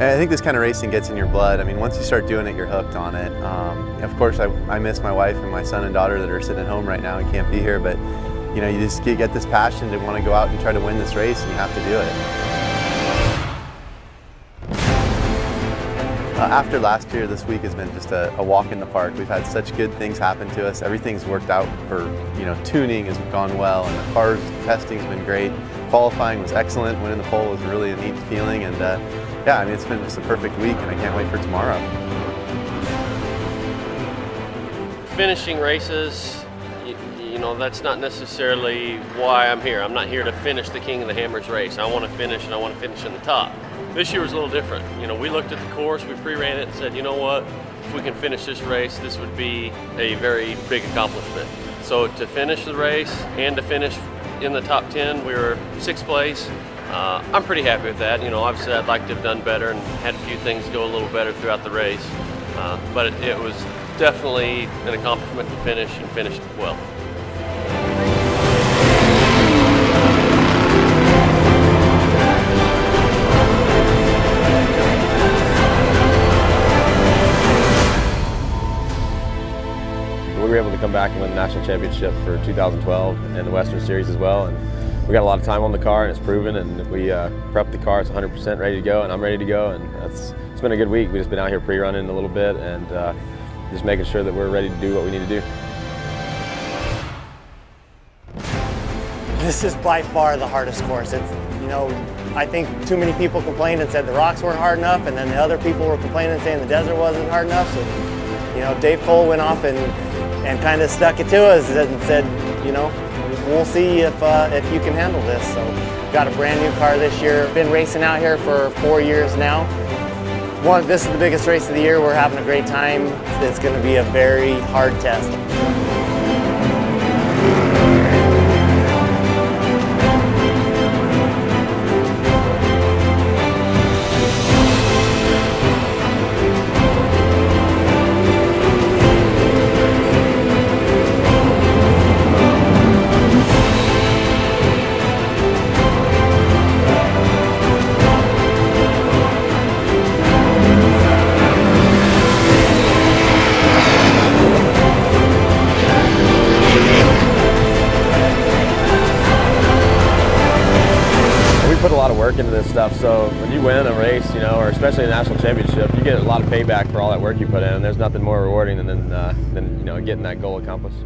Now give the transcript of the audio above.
I think this kind of racing gets in your blood. I mean, once you start doing it, you're hooked on it. Um, of course, I, I miss my wife and my son and daughter that are sitting at home right now and can't be here, but you know, you just get this passion to want to go out and try to win this race and you have to do it. Uh, after last year, this week has been just a, a, walk in the park. We've had such good things happen to us. Everything's worked out for, you know, tuning has gone well and the cars testing's been great. Qualifying was excellent. Winning the pole was really a neat feeling and uh, yeah, I mean, it's been just a perfect week and I can't wait for tomorrow. Finishing races, you, you know, that's not necessarily why I'm here. I'm not here to finish the King of the Hammers race. I want to finish and I want to finish in the top. This year was a little different. You know, we looked at the course, we pre-ran it and said, you know what, if we can finish this race, this would be a very big accomplishment. So to finish the race and to finish in the top 10, we were sixth place. Uh, I'm pretty happy with that. You know, obviously I'd like to have done better and had a few things go a little better throughout the race. Uh, but it, it was definitely an accomplishment to finish and finish well. Able to come back and win the national championship for 2012 and the Western Series as well. And we got a lot of time on the car and it's proven and we uh, prepped the car, it's 100% ready to go and I'm ready to go and that's, it's been a good week. We've just been out here pre-running a little bit and uh, just making sure that we're ready to do what we need to do. This is by far the hardest course. It's, you know, I think too many people complained and said the rocks weren't hard enough and then the other people were complaining saying the desert wasn't hard enough. So, you know, Dave Cole went off and and kind of stuck it to us and said, you know, we'll see if, uh, if you can handle this. So got a brand new car this year. Been racing out here for four years now. One, this is the biggest race of the year. We're having a great time. It's going to be a very hard test. Put a lot of work into this stuff, so when you win a race, you know, or especially a national championship, you get a lot of payback for all that work you put in, and there's nothing more rewarding than, uh, than you know, getting that goal accomplished.